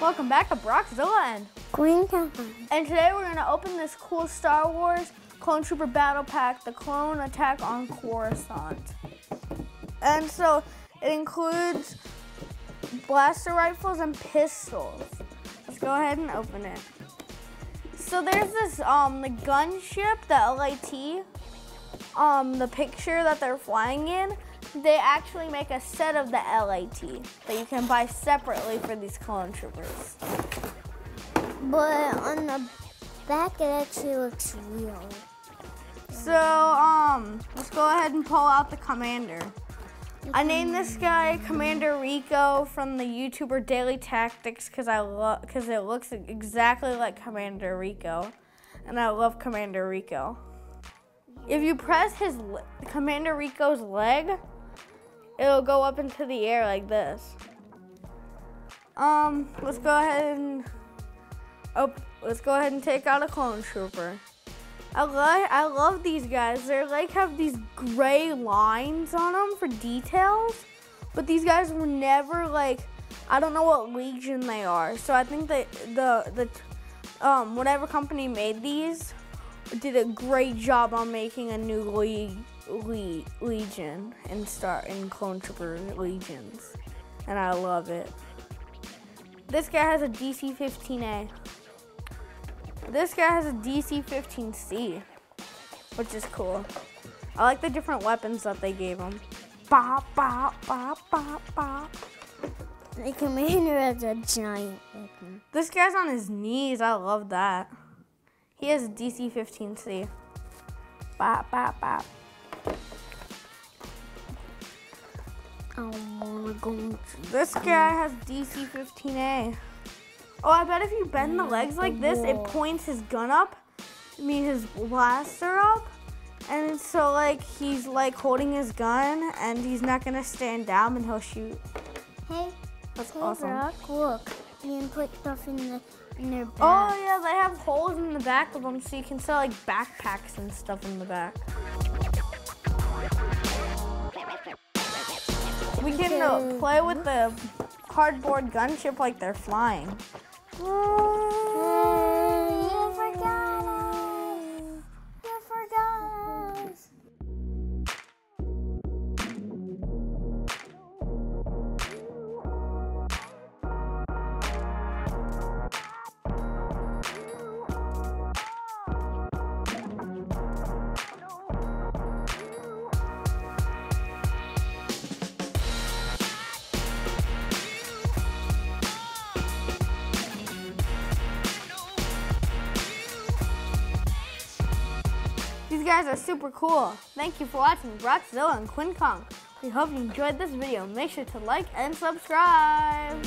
Welcome back to Brockzilla and Quinn Kong. and today we're gonna open this cool Star Wars Clone Trooper Battle Pack, the Clone Attack on Coruscant. And so it includes blaster rifles and pistols. Let's go ahead and open it. So there's this um the gunship, the LAT, um the picture that they're flying in. They actually make a set of the LAT that you can buy separately for these clone troopers. But on the back, it actually looks real. So, um, let's go ahead and pull out the commander. I named this guy Commander Rico from the YouTuber Daily Tactics because I love because it looks exactly like Commander Rico, and I love Commander Rico. If you press his Commander Rico's leg, it'll go up into the air like this. Um, let's go ahead and oh, let's go ahead and take out a clone trooper. I love I love these guys. They're like have these gray lines on them for details, but these guys were never like I don't know what legion they are. So I think that the the um whatever company made these did a great job on making a new le- le- legion and start in clone trooper legions, and I love it. This guy has a DC 15A. This guy has a DC 15C, which is cool. I like the different weapons that they gave him. Bop, bop, bop, bop, bop. The commander has a giant weapon. This guy's on his knees. I love that. He has a DC 15C. Bop, bop, bop. I wanna go. to- This guy has DC 15A. Oh, I bet if you bend the legs like this, it points his gun up. I mean, his blaster up. And so, like, he's like holding his gun and he's not gonna stand down and he'll shoot. Hey, That's hey, awesome. Look. You can put stuff in the in their oh, back. Oh, yeah, they have holes in the back of them so you can sell like backpacks and stuff in the back. We can uh, play with the cardboard gunship like they're flying. Guys are super cool. Thank you for watching Brockzilla and Quinn Kong. We hope you enjoyed this video. Make sure to like and subscribe.